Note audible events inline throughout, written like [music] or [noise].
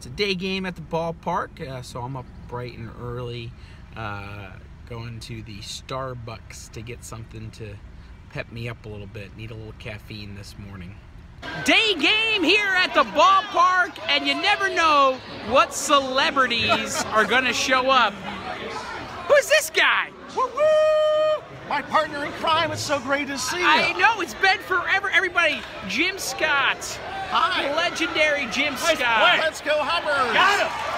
It's a day game at the ballpark, uh, so I'm up bright and early, uh, going to the Starbucks to get something to pep me up a little bit. Need a little caffeine this morning. Day game here at the ballpark, and you never know what celebrities are going to show up. Who's this guy? My partner in crime, it's so great to see you. I know, it's been forever. Everybody, Jim Scott. Hi. Legendary Jim Scott. Let's go Hubbard. Got him.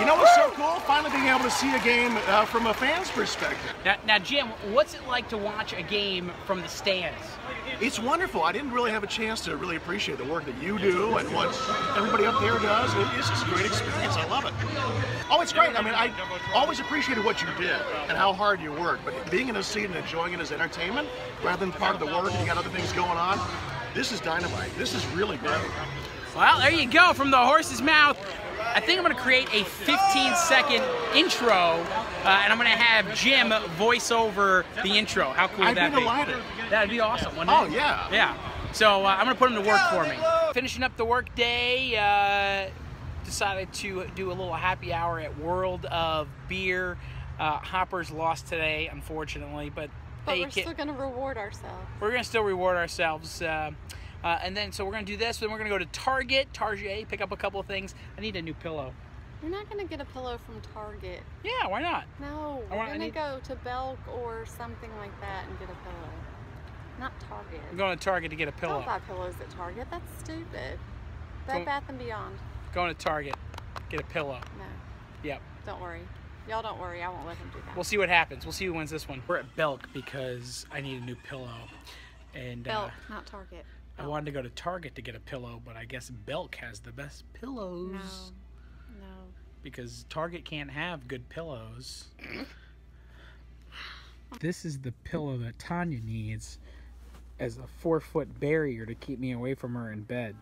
You know what's so cool? Finally being able to see a game uh, from a fan's perspective. Now, now, Jim, what's it like to watch a game from the stands? It's wonderful. I didn't really have a chance to really appreciate the work that you do and what everybody up there does. It- It's just a great experience. I love it. Oh, it's great. I mean, I always appreciated what you did and how hard you worked. But being in a seat and enjoying it as entertainment rather than part of the work and you got other things going on, this is dynamite. This is really great. Well, there you go from the horse's mouth. I think I'm going to create a 15 second intro, uh, and I'm going to have Jim voice over the intro. How cool would that be. That'd be awesome, Oh, it? yeah. Yeah. So uh, I'm going to put him to work for me. Finishing up the work day, uh, decided to do a little happy hour at World of Beer. Uh, Hoppers lost today, unfortunately, but, But we're still gonna reward ourselves. we're gonna still reward ourselves. Uh, uh, and then, so we're gonna do this. Then we're gonna go to Target, Target, pick up a couple of things. I need a new pillow. You're not gonna get a pillow from Target. Yeah, why not? No, I we're gonna go to Belk or something like that and get a pillow. Not Target. I'm going to Target to get a pillow. Don't buy pillows at Target. That's stupid. Bed Go- Bath and Beyond. Going to Target, get a pillow. No, Yep. don't worry. Y'all don't worry. I won't let him do that. We'll see what happens. We'll see who wins this one. We're at Belk because I need a new pillow, and uh, Belk, not Target. I wanted to go to Target to get a pillow, but I guess Belk has the best pillows No, no. because Target can't have good pillows. This is the pillow that Tonja needs as a four foot barrier to keep me away from her in bed.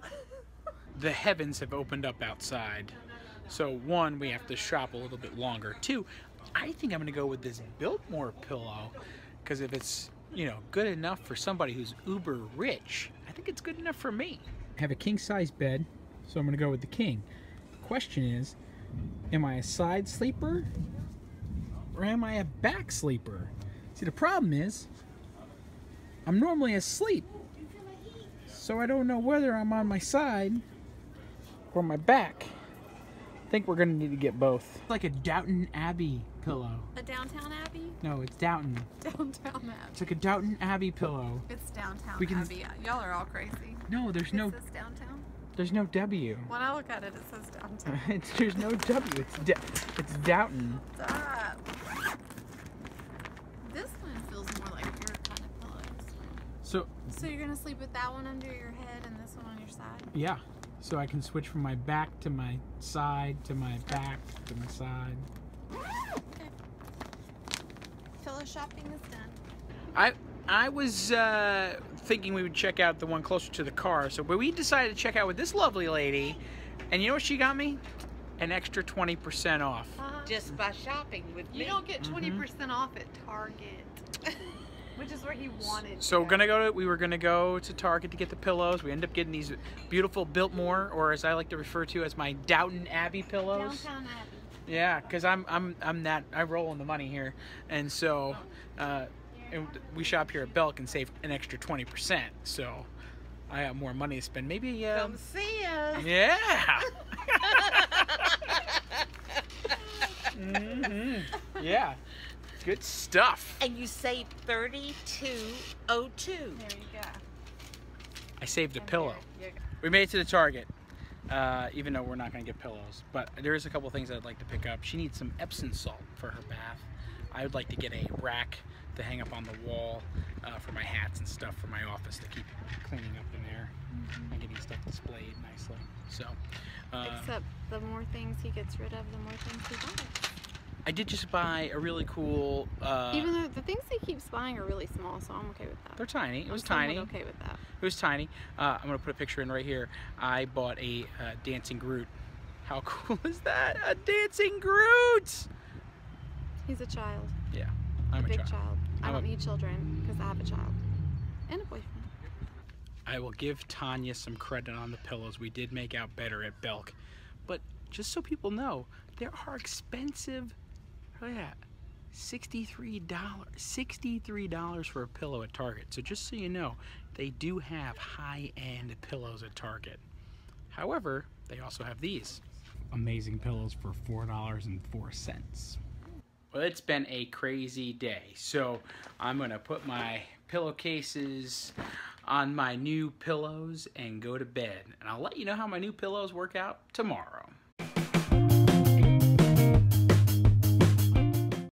The heavens have opened up outside. So, one, we have to shop a little bit longer. Two, I think I'm to go with this Biltmore pillow because if it's, you know, good enough for somebody who's uber rich, I think it's good enough for me. I have a king size bed, so I'm to go with the king. The Question is, am I a side sleeper or am I a back sleeper? See, the problem is, I'm normally asleep, so I don't know whether I'm on my side or my back. I think we're gonna need to get both. It's like a Downton Abbey pillow. A Downtown Abbey? No, it's Downton. Downtown Abbey. It's like a Downton Abbey pillow. It's downtown We can- Abbey. Y'all are all crazy. No, there's no, Is downtown? there's no W. When I look at it, it says downtown. [laughs] It's, there's no W. It's da- it's Downton. Stop. This one feels more like your kind of pillows. So So you're gonna sleep with that one under your head and this one on your side? yeah, so I can switch from my back to my side to my back to my side. Okay. Pillow shopping is done. I I was uh, thinking we would check out the one closer to the car, so but we decided to check out with this lovely lady, and you know what she got me? An extra twenty percent off. just by shopping with me. You don't get 20% off at Target, [laughs] which is where he wanted. So to we're gonna go to we were gonna go to Target to get the pillows. We end up getting these beautiful Biltmore, or as I like to refer to as my Downton Abbey pillows. Downtown Abbey. Yeah, because I'm I'm I'm that I roll in the money here, and so uh, and we shop here at Belk and save an extra twenty percent. So I have more money to spend. Maybe uh, Come see us. yeah. [laughs] [laughs] hmm Yeah, good stuff. And you save thirty-two oh two. There you go. I saved a And pillow. there. We made it to the Target, uh, even though we're not going to get pillows. But there is a couple things I'd like to pick up. She needs some Epsom salt for her bath. I would like to get a rack to hang up on the wall uh, for my hats and stuff for my office to keep cleaning up in there and getting stuff displayed nicely. So, uh, Except the more things he gets rid of, the more things he buys. I did just buy a really cool. Uh, Even though the things they keep buying are really small, so I'm okay with that. they're tiny. It was I'm tiny. Okay with that. It was tiny. Uh, I'm gonna put a picture in right here. I bought a uh, dancing Groot. How [laughs] cool is that? A dancing Groot! He's a child, Yeah, a I'm a big child. child. I I'm don't a- need children because I have a child and a boyfriend. I will give Tonja some credit on the pillows. We did make out better at Belk, but just so people know, there are expensive. Look at that. $63 $63 for a pillow at Target. So just so you know, they do have high-end pillows at Target. However, they also have these amazing pillows for $4.04. Well, it's been a crazy day. So I'm going to put my pillowcases on my new pillows and go to bed. And I'll let you know how my new pillows work out tomorrow.